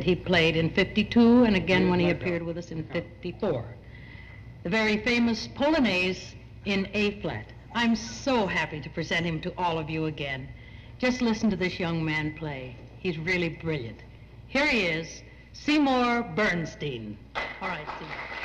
that he played in 52 and again when he appeared with us in 54. The very famous Polonaise in A flat. I'm so happy to present him to all of you again. Just listen to this young man play. He's really brilliant. Here he is, Seymour Bernstein. All right, Seymour.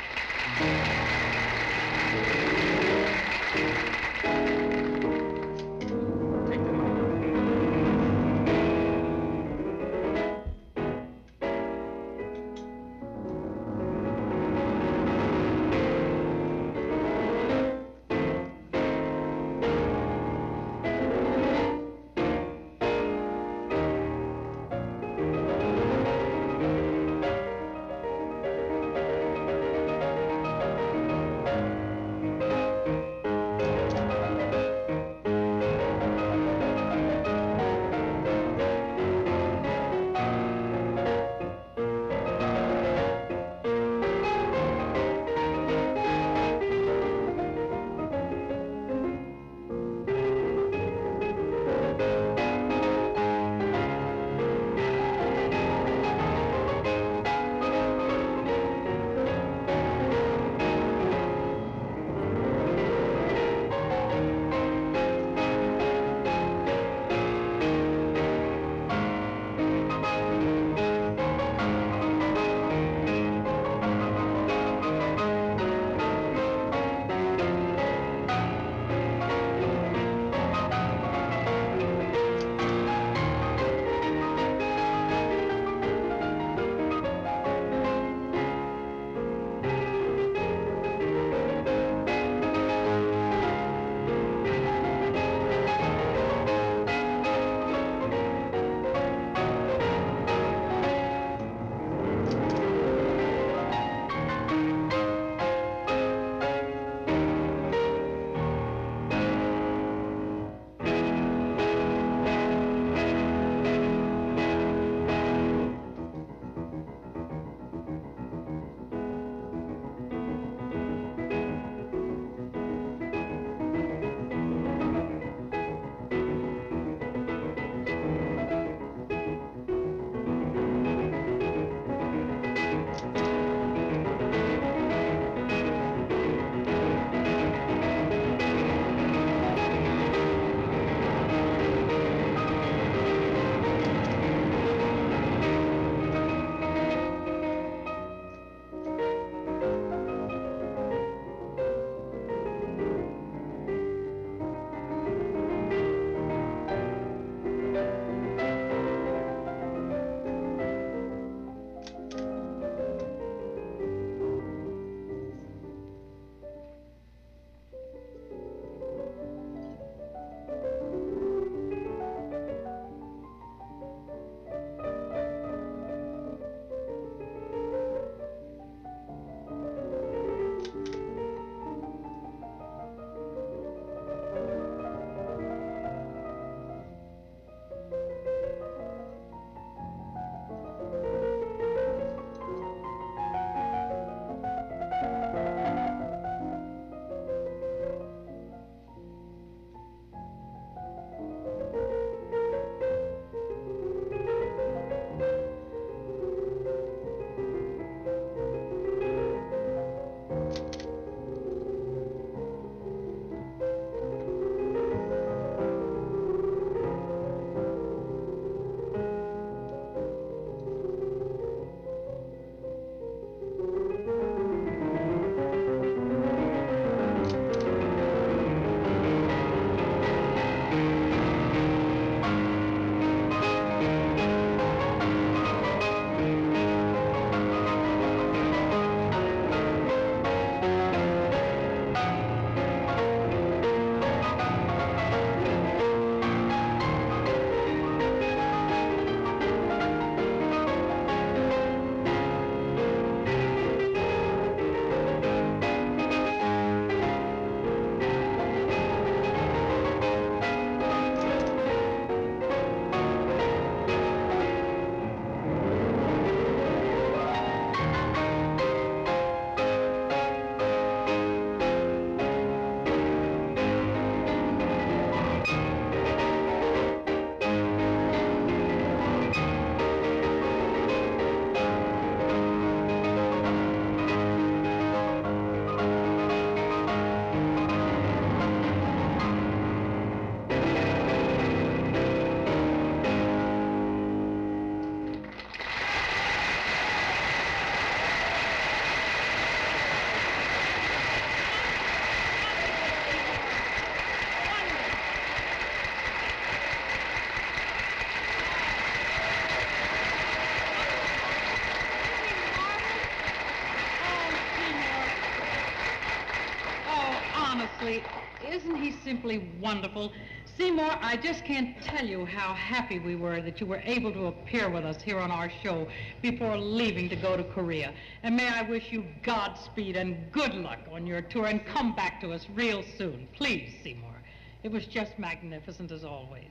Simply wonderful. Seymour, I just can't tell you how happy we were that you were able to appear with us here on our show before leaving to go to Korea. And may I wish you Godspeed and good luck on your tour and come back to us real soon. Please, Seymour. It was just magnificent as always.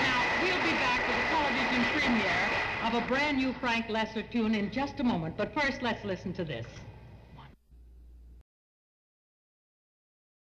Now, we'll be back with a television premiere of a brand new Frank Loesser tune in just a moment. But first, let's listen to this.